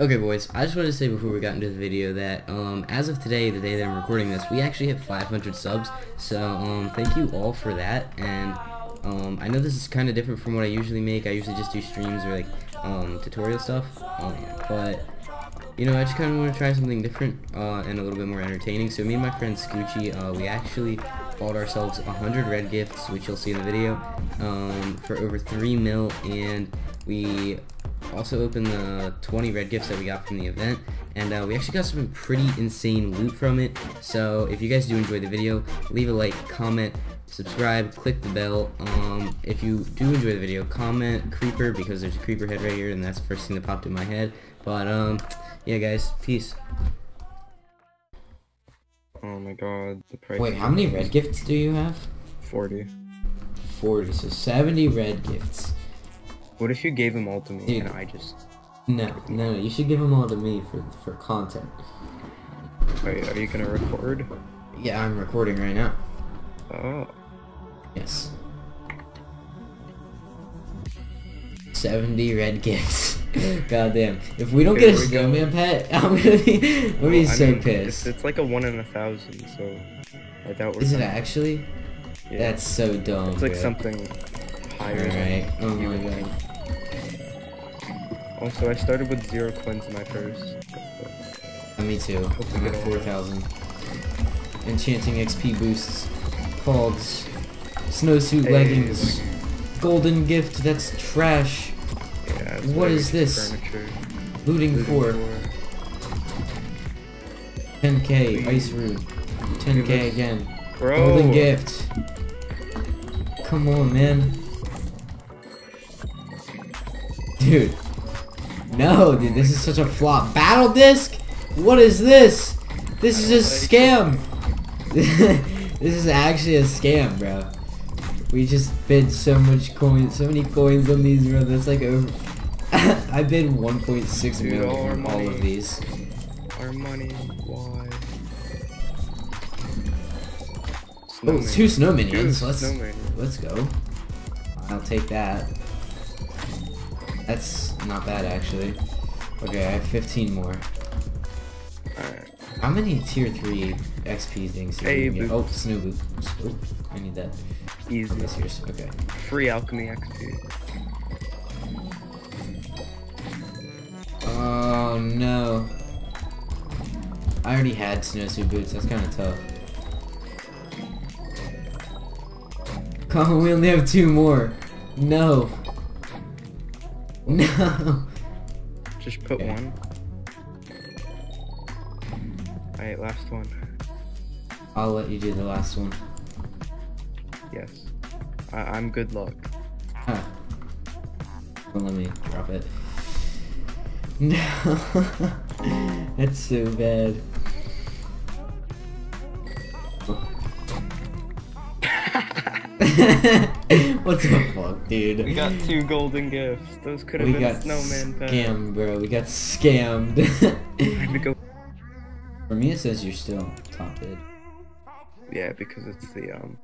Okay, boys, I just wanted to say before we got into the video that um, as of today, the day that I'm recording this, we actually hit 500 subs. So um, thank you all for that. And um, I know this is kind of different from what I usually make. I usually just do streams or like um, tutorial stuff. Um, but you know, I just kind of want to try something different uh, and a little bit more entertaining. So me and my friend Sqoochi, uh, we actually bought ourselves 100 red gifts, which you'll see in the video, um, for over 3 mil, and we also opened the 20 red gifts that we got from the event, and uh, we actually got some pretty insane loot from it. So if you guys do enjoy the video, leave a like, comment, subscribe, click the bell. Um, if you do enjoy the video, comment creeper because there's a creeper head right here, and that's the first thing that popped in my head. But um, yeah, guys, peace. Oh my god, the price. Wait, how many red gifts do you have? 40. 40, so 70 red gifts. What if you gave them all to me Dude. and I just. No, no, you should give them all to me for for content. Wait, are you gonna record? Yeah, I'm recording right now. Oh. Yes. 70 red gifts. Goddamn. If we don't Here get a snowman pet, I'm gonna be, I'm gonna be Well, I so mean, pissed. It's, it's like a 1 in a thousand, so. I doubt we're. Is it actually? Yeah. That's so dumb. It's like bro. something higher. than Alright. Oh you my god. Also, I started with zero coins in my purse. Me too. Hope we I'm get at 4,000. Enchanting XP boosts. Pogs. Snowsuit Hey, leggings. Golden gift, that's trash. Yeah, it's What this? Furniture. Looting Looting for for- 10k, ice root. 10k again. Bro! Golden gift. Come on, man. Dude. No, dude, this is such a flop. Battle disc? What is this? This is a scam. this is actually a scam, bro. We just bid so much coins, so many coins on these, bro. That's like over. I bid 1.6 Dude, million all on all of these. Our money, why? Oh, Snowman. two snow minions. Dude, Let's snowman. let's go. I'll take that. That's not bad actually. Okay, I have 15 more. Alright. How many tier 3 XP things do Hey, you get? boot. Oh, snow boot. Oh, I need that. Easy. Okay. Free alchemy XP. Oh no. I already had snowsuit boots. That's kind of tough. Oh, we only have two more. No. No. Just put one. Alright, last one. I'll let you do the last one. Yes. I I'm good luck. Ah. Huh. Well, let me drop it. No. That's so bad. what the fuck, dude? We got two golden gifts. Those could have been got snowman pets. scammed, bro. We got scammed. Go. For me, it says you're still top bid. Yeah, because it's the um.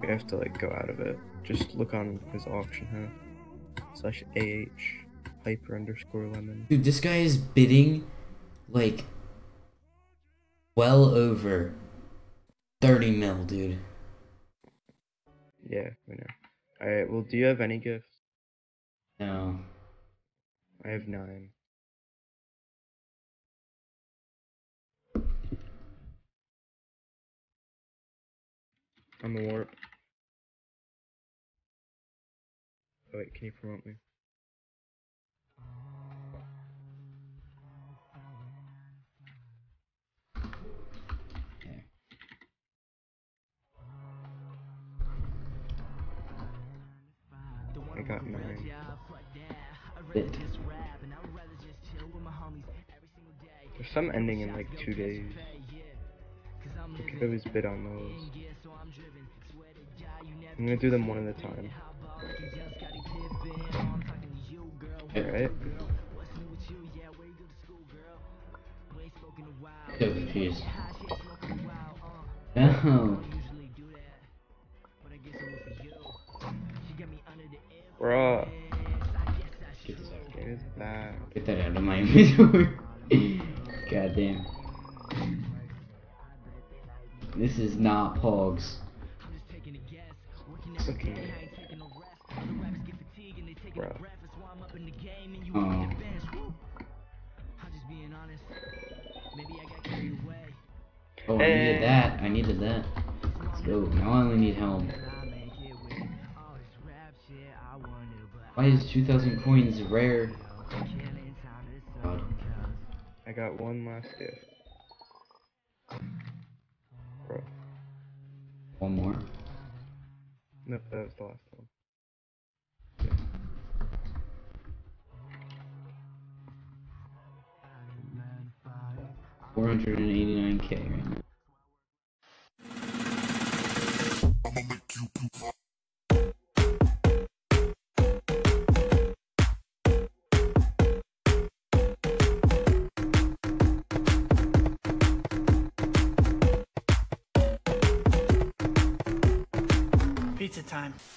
We have to like go out of it. Just look on his auction house. Slash ah hyper underscore lemon. Dude, this guy is bidding like well over 30 mil, dude. Yeah, we know. Alright, well, do you have any gifts? No. I have nine. I'm a warp. Oh, wait, can you promote me? I got nine. Bid. There's some ending in like two days. I could always bid on those. I'm gonna do them one at a time. Alright? So confused. No. Bruh. Get this out. Yeah. is bad. Get that out of my inventory. God damn. This is not Pogs. Looking. Bro. Oh. Oh, I needed eh. that. I needed that. Let's go. Now I only need helm. Why is 2,000 coins rare? God. I got one last gift. Bro. One more. Nope, that was the last one. Four hundred and eighty-nine K right now. Pizza time.